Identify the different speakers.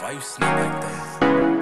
Speaker 1: Why you snap like that?